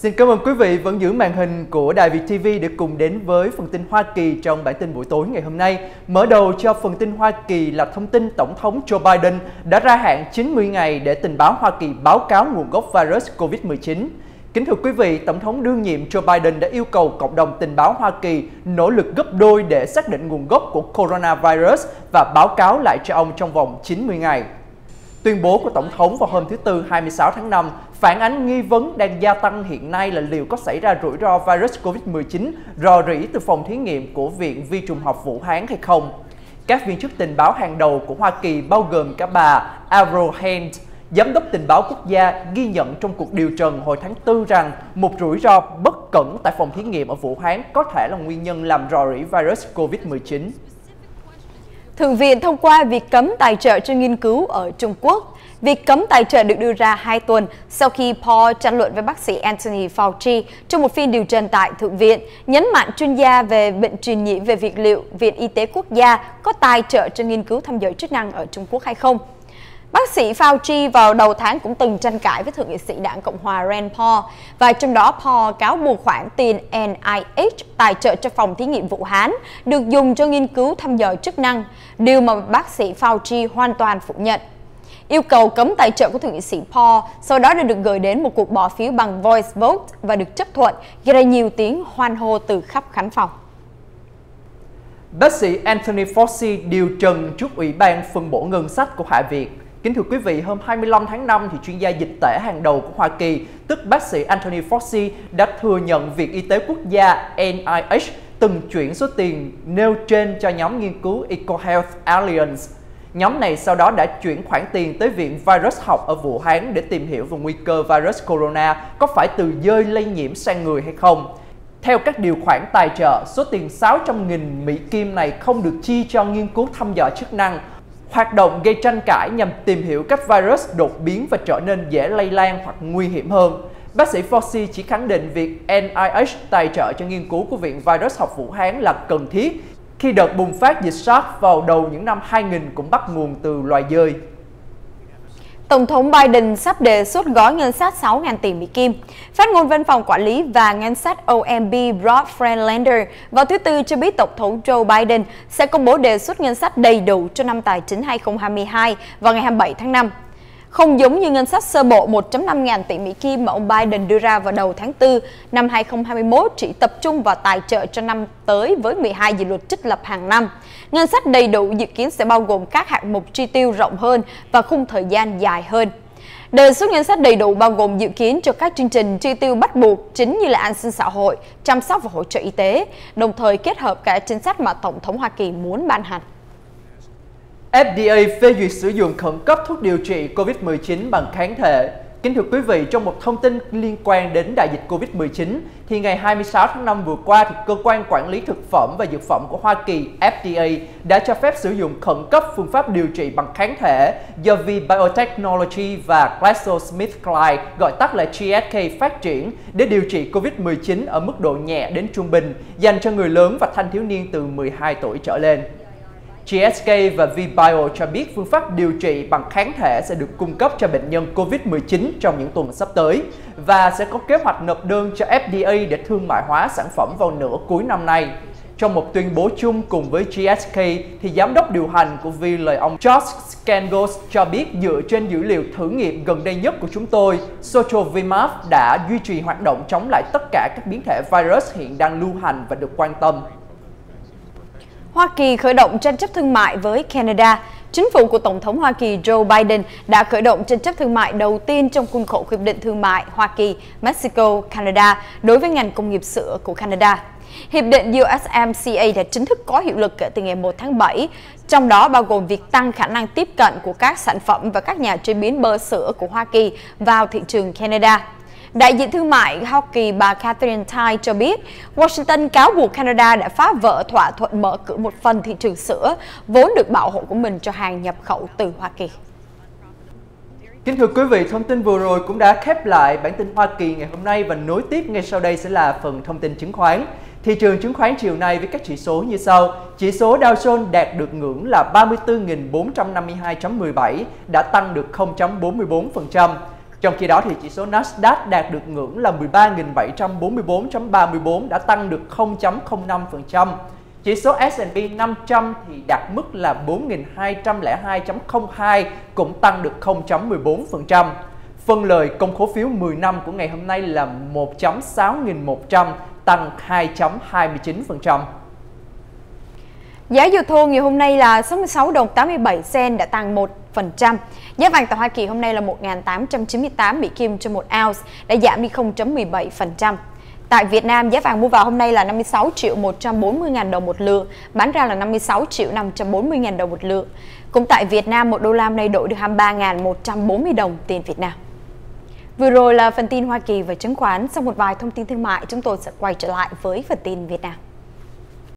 Xin cảm ơn quý vị vẫn giữ màn hình của Đài Việt TV để cùng đến với phần tin Hoa Kỳ trong bản tin buổi tối ngày hôm nay. Mở đầu cho phần tin Hoa Kỳ là thông tin Tổng thống Joe Biden đã ra hạn 90 ngày để tình báo Hoa Kỳ báo cáo nguồn gốc virus COVID-19. Kính thưa quý vị, Tổng thống đương nhiệm Joe Biden đã yêu cầu cộng đồng tình báo Hoa Kỳ nỗ lực gấp đôi để xác định nguồn gốc của coronavirus và báo cáo lại cho ông trong vòng 90 ngày. Tuyên bố của Tổng thống vào hôm thứ Tư 26 tháng 5 phản ánh nghi vấn đang gia tăng hiện nay là liệu có xảy ra rủi ro virus COVID-19 rò rỉ từ phòng thí nghiệm của Viện Vi trùng học Vũ Hán hay không. Các viên chức tình báo hàng đầu của Hoa Kỳ bao gồm cả bà Avril Haines, Giám đốc tình báo quốc gia ghi nhận trong cuộc điều trần hồi tháng 4 rằng một rủi ro bất cẩn tại phòng thí nghiệm ở Vũ Hán có thể là nguyên nhân làm rò rỉ virus COVID-19. Thượng viện thông qua việc cấm tài trợ cho nghiên cứu ở Trung Quốc. Việc cấm tài trợ được đưa ra hai tuần sau khi Paul tranh luận với bác sĩ Anthony Fauci trong một phiên điều trần tại Thượng viện, nhấn mạnh chuyên gia về bệnh truyền nhiễm về việc liệu Viện Y tế Quốc gia có tài trợ cho nghiên cứu thăm dò chức năng ở Trung Quốc hay không. Bác sĩ Fauci vào đầu tháng cũng từng tranh cãi với Thượng nghị sĩ đảng Cộng hòa Rand Paul và trong đó Paul cáo buộc khoản tiền NIH tài trợ cho phòng thí nghiệm Vũ Hán được dùng cho nghiên cứu thăm dò chức năng, điều mà bác sĩ Fauci hoàn toàn phủ nhận. Yêu cầu cấm tài trợ của Thượng nghị sĩ Paul sau đó đã được gửi đến một cuộc bỏ phiếu bằng voice vote và được chấp thuận, gây ra nhiều tiếng hoan hô từ khắp khán phòng. Bác sĩ Anthony Fauci điều trần trước Ủy ban phân bổ ngân sách của Hạ viện Kính thưa quý vị, hôm 25 tháng 5 thì chuyên gia dịch tễ hàng đầu của Hoa Kỳ, tức bác sĩ Anthony Fauci đã thừa nhận việc Y tế Quốc gia NIH từng chuyển số tiền nêu trên cho nhóm nghiên cứu EcoHealth Alliance. Nhóm này sau đó đã chuyển khoản tiền tới Viện Virus học ở Vũ Hán để tìm hiểu về nguy cơ virus corona có phải từ dơi lây nhiễm sang người hay không. Theo các điều khoản tài trợ, số tiền 600.000 Mỹ Kim này không được chi cho nghiên cứu thăm dò chức năng Hoạt động gây tranh cãi nhằm tìm hiểu cách virus đột biến và trở nên dễ lây lan hoặc nguy hiểm hơn. Bác sĩ Fauci chỉ khẳng định việc NIH tài trợ cho nghiên cứu của Viện Virus học Vũ Hán là cần thiết khi đợt bùng phát dịch SARS vào đầu những năm 2000 cũng bắt nguồn từ loài dơi. Tổng thống Biden sắp đề xuất gói ngân sách 6.000 tỷ Mỹ Kim. Phát ngôn văn phòng quản lý và ngân sách OMB Rob Friedlander vào thứ Tư cho biết Tổng thống Joe Biden sẽ công bố đề xuất ngân sách đầy đủ cho năm tài chính 2022 vào ngày 27 tháng 5. Không giống như ngân sách sơ bộ 1.5 ngàn tỷ Mỹ Kim mà ông Biden đưa ra vào đầu tháng 4 năm 2021 chỉ tập trung vào tài trợ cho năm tới với 12 dự luật trích lập hàng năm. Ngân sách đầy đủ dự kiến sẽ bao gồm các hạng mục chi tiêu rộng hơn và khung thời gian dài hơn. Đề xuất ngân sách đầy đủ bao gồm dự kiến cho các chương trình chi tiêu bắt buộc chính như là an sinh xã hội, chăm sóc và hỗ trợ y tế, đồng thời kết hợp cả chính sách mà Tổng thống Hoa Kỳ muốn ban hành. FDA phê duyệt sử dụng khẩn cấp thuốc điều trị COVID-19 bằng kháng thể. Kính thưa quý vị, trong một thông tin liên quan đến đại dịch COVID-19, thì ngày 26 tháng 5 vừa qua, thì Cơ quan Quản lý Thực phẩm và Dược phẩm của Hoa Kỳ FDA đã cho phép sử dụng khẩn cấp phương pháp điều trị bằng kháng thể do V Biotechnology và GlaxoSmithKline, gọi tắt là GSK, phát triển để điều trị COVID-19 ở mức độ nhẹ đến trung bình, dành cho người lớn và thanh thiếu niên từ 12 tuổi trở lên. GSK và VBio cho biết phương pháp điều trị bằng kháng thể sẽ được cung cấp cho bệnh nhân COVID-19 trong những tuần sắp tới và sẽ có kế hoạch nộp đơn cho FDA để thương mại hóa sản phẩm vào nửa cuối năm nay. Trong một tuyên bố chung cùng với GSK, thì giám đốc điều hành của V lời ông Josh Scangos cho biết dựa trên dữ liệu thử nghiệm gần đây nhất của chúng tôi, Sotrovimab đã duy trì hoạt động chống lại tất cả các biến thể virus hiện đang lưu hành và được quan tâm. Hoa Kỳ khởi động tranh chấp thương mại với Canada. Chính phủ của Tổng thống Hoa Kỳ Joe Biden đã khởi động tranh chấp thương mại đầu tiên trong khuôn khổ Hiệp định Thương mại Hoa Kỳ, Mexico, Canada đối với ngành công nghiệp sữa của Canada. Hiệp định USMCA đã chính thức có hiệu lực kể từ ngày 1 tháng 7, trong đó bao gồm việc tăng khả năng tiếp cận của các sản phẩm và các nhà chế biến bơ sữa của Hoa Kỳ vào thị trường Canada. Đại diện thương mại Hoa Kỳ bà Catherine Tai cho biết Washington cáo buộc Canada đã phá vỡ thỏa thuận mở cửa một phần thị trường sữa vốn được bảo hộ của mình cho hàng nhập khẩu từ Hoa Kỳ. Kính thưa quý vị, thông tin vừa rồi cũng đã khép lại bản tin Hoa Kỳ ngày hôm nay và nối tiếp ngay sau đây sẽ là phần thông tin chứng khoán. Thị trường chứng khoán chiều nay với các chỉ số như sau. Chỉ số Dow Jones đạt được ngưỡng là 34.452.17, đã tăng được 0.44%. Trong khi đó thì chỉ số Nasdaq đạt được ngưỡng là 13.744.34 đã tăng được 0.05%. Chỉ số S&P 500 thì đạt mức là 4.202.02 cũng tăng được 0.14%. Phân lời công khố phiếu 10 năm của ngày hôm nay là 1.6100 tăng 2.29%. Giá dầu thô ngày hôm nay là 66 đồng 87 sen đã tăng 1%. Giá vàng tại Hoa Kỳ hôm nay là 1.898 Mỹ Kim cho 1 ounce đã giảm đi 0.17%. Tại Việt Nam, giá vàng mua vào hôm nay là 56 triệu 140 ngàn đồng một lượng, bán ra là 56 triệu 540 ngàn đồng một lượng. Cũng tại Việt Nam, một đô la hôm nay đổi được 23.140 đồng tiền Việt Nam. Vừa rồi là phần tin Hoa Kỳ và chứng khoán. Sau một vài thông tin thương mại, chúng tôi sẽ quay trở lại với phần tin Việt Nam.